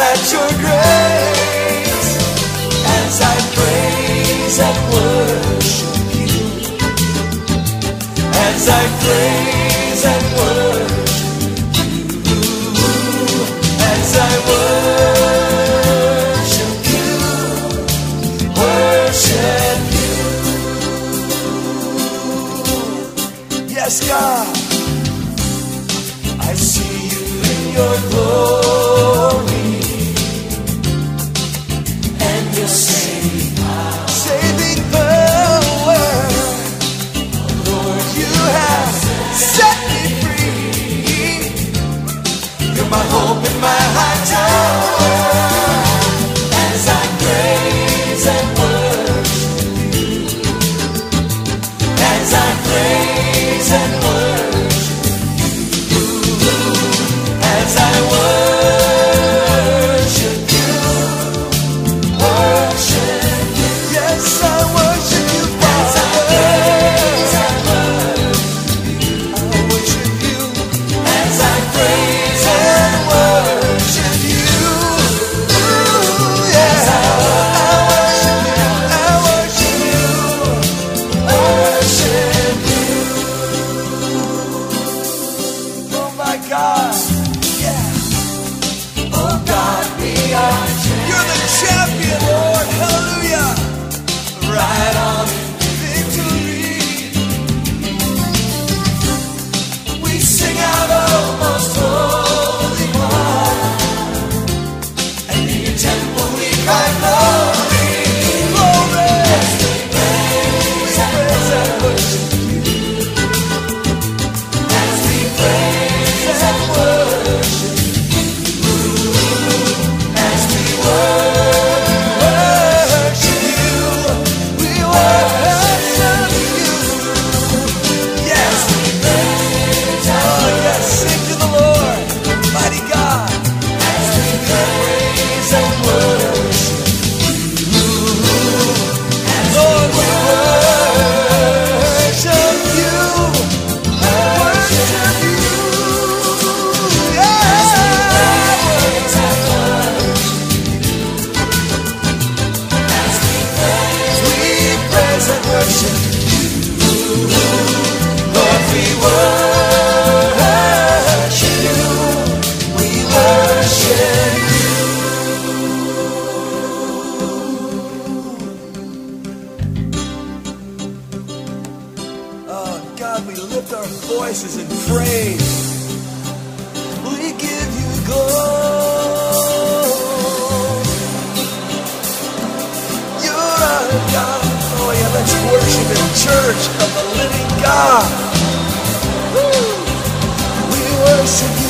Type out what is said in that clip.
at your grace as I praise and worship you as I praise. and of God. Oh yeah, let's worship in church of the living God. Woo! We worship you.